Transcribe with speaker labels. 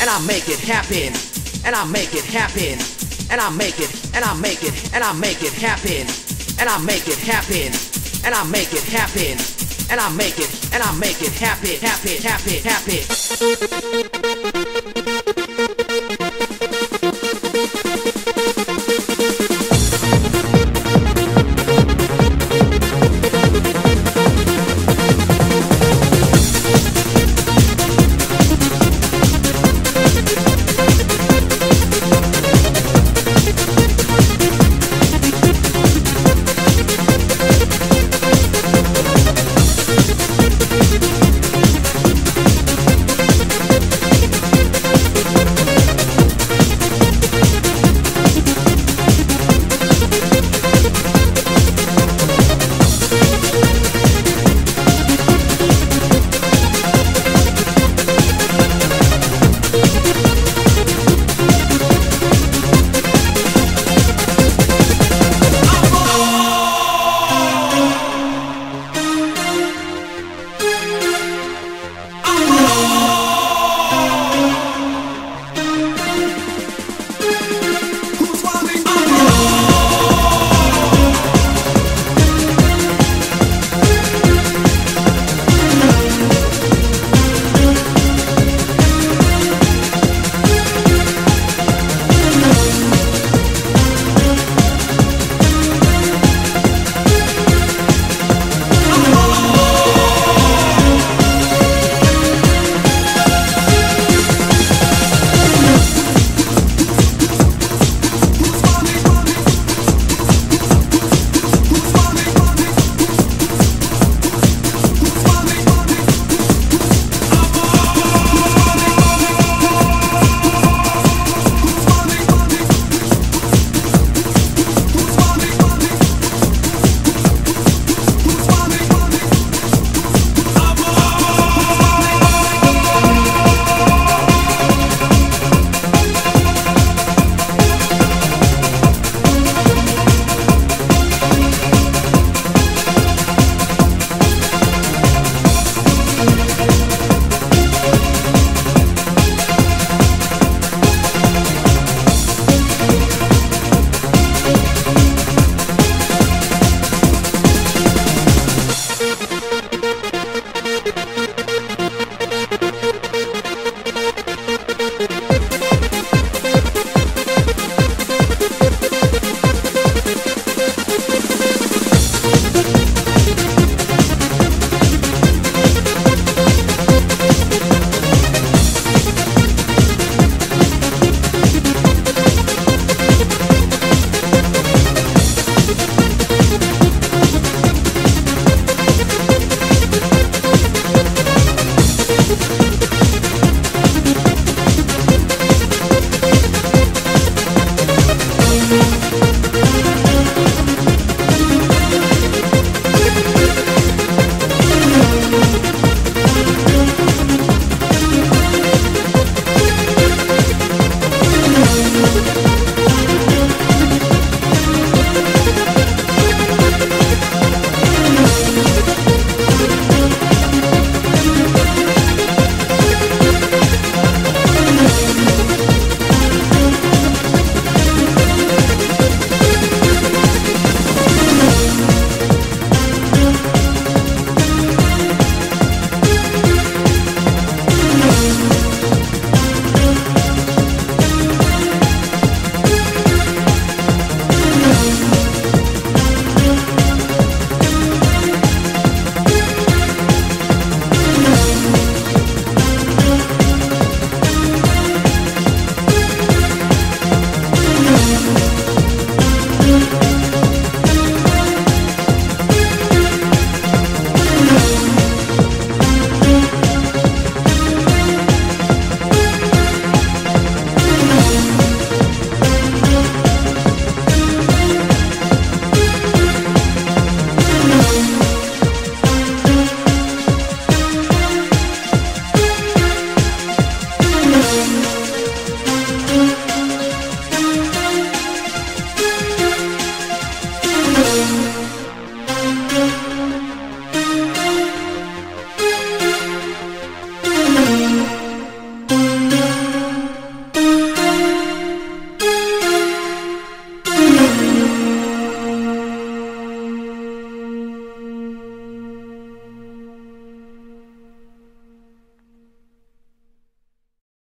Speaker 1: and I make it happen, and I make it happen, and I make it, and I make it, and I make it happen, and I make it happen, and I make it happen, and I make it, and I make it happen, happen, happen, happen.